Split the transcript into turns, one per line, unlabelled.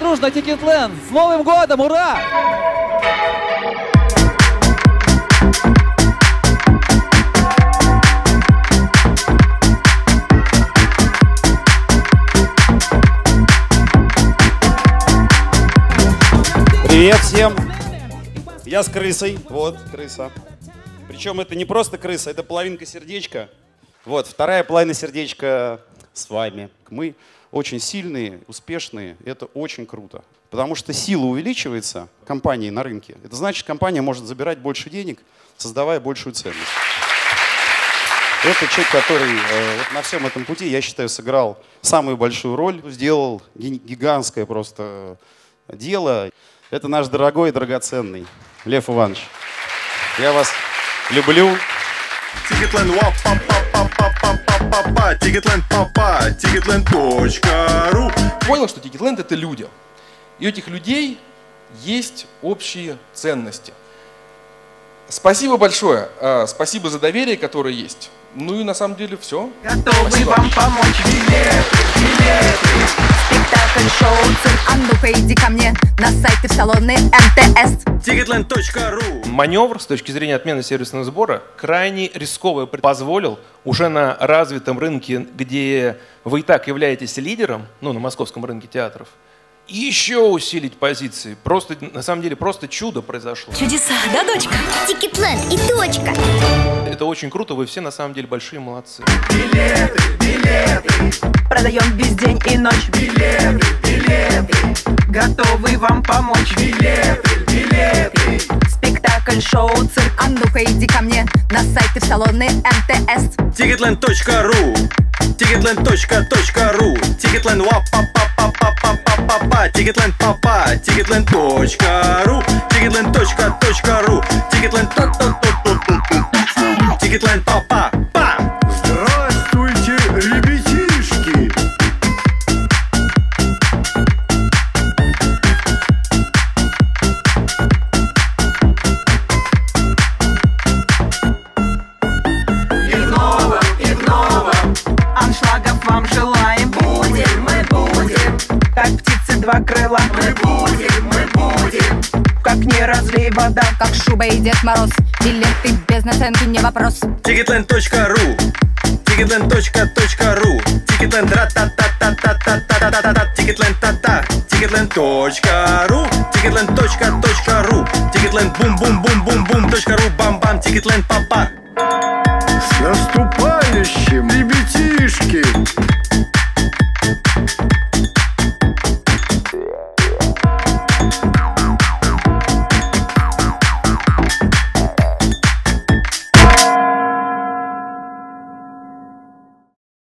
дружно, Тикетленд! С Новым годом! Ура!
Привет всем! Я с крысой. Вот, крыса. Причем это не просто крыса, это половинка сердечка. Вот, вторая половина сердечка с вами. Мы очень сильные, успешные. Это очень круто. Потому что сила увеличивается компании на рынке. Это значит, компания может забирать больше денег, создавая большую ценность. Это человек, который э, вот на всем этом пути, я считаю, сыграл самую большую роль, сделал ги- гигантское просто дело. Это наш дорогой и драгоценный Лев Иванович. Я вас люблю.
Па па па па па па па Ticketland папа Ticketland.ru
понял, что Ticketland это люди. И у этих людей есть общие ценности. Спасибо большое. А, Спасибо за доверие, которое есть. Ну и на самом деле все.
Готовы вам помочь билеты, билеты Спектакль, шоу, А ну-ка иди ко мне на сайты в салоны МТС
Ticketland.ru
Маневр с точки зрения отмены сервисного сбора крайне рисковый. Позволил уже на развитом рынке, где вы и так являетесь лидером, ну, на московском рынке театров, еще усилить позиции. Просто, на самом деле, просто чудо произошло.
Чудеса, да, дочка? Ticketland и точка.
Это очень круто, вы все на самом деле большие молодцы.
Продаем весь день и ночь Билеты, билеты Готовы вам помочь. Билеты, билеты. Спектакль, шоу, цирк А ну-ка иди ко мне. На сайты в салоны МТС
Ticketland.ru Ticketland ва па па па па па па па. Па Ticketland папа. Ticketland.ru Ticketland.ru Ticketland Ticketland папа. па
Как птицы два крыла. Мы будем, мы будем. Как не разлей вода. Как шуба и Дед Мороз. Билеты без наценки не вопрос.
Ticketland.ru Ticketland.ru Ticketland ра та та та та та та та та та Ticketland та та Ticketland.ru Ticketland.ru Ticketland бум бум бум бум бум точка ру. Бам бам Ticketland папа